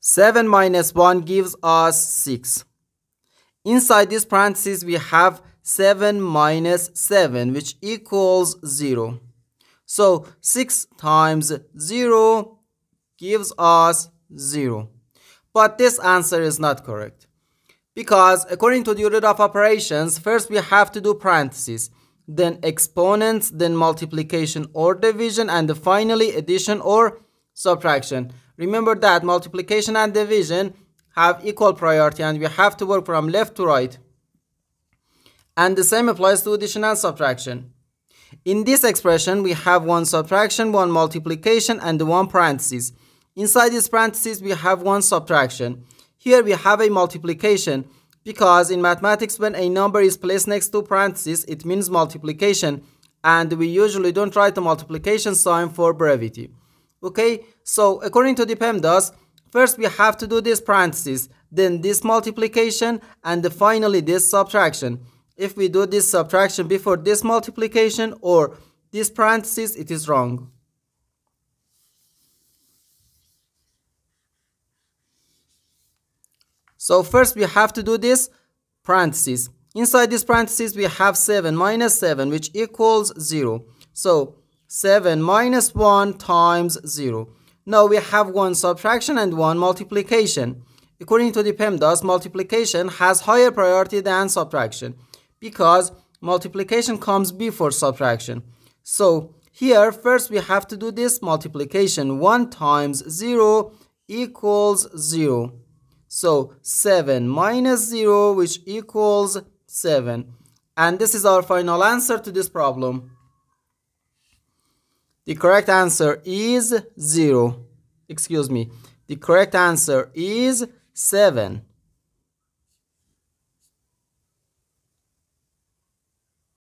7 minus 1 gives us 6. Inside this parenthesis we have 7 minus 7 which equals 0. So 6 times 0 gives us 0. But this answer is not correct. Because according to the order of operations, first we have to do parentheses, then exponents, then multiplication or division, and finally addition or subtraction. Remember that multiplication and division have equal priority and we have to work from left to right. And the same applies to addition and subtraction. In this expression, we have one subtraction, one multiplication, and one parenthesis. Inside this parenthesis, we have one subtraction. Here we have a multiplication because in mathematics, when a number is placed next to parenthesis, it means multiplication. And we usually don't write the multiplication sign for brevity. Okay, so according to the PEMDAS, first we have to do this parenthesis, then this multiplication, and finally this subtraction. If we do this subtraction before this multiplication or this parenthesis, it is wrong. So first we have to do this parenthesis. Inside this parenthesis we have 7 minus 7 which equals 0. So 7 minus 1 times 0. Now we have one subtraction and one multiplication. According to the PEMDAS, multiplication has higher priority than subtraction because multiplication comes before subtraction. So here first we have to do this multiplication. 1 times 0 equals 0. So 7 minus 0 which equals 7. And this is our final answer to this problem. The correct answer is 0. Excuse me. The correct answer is 7.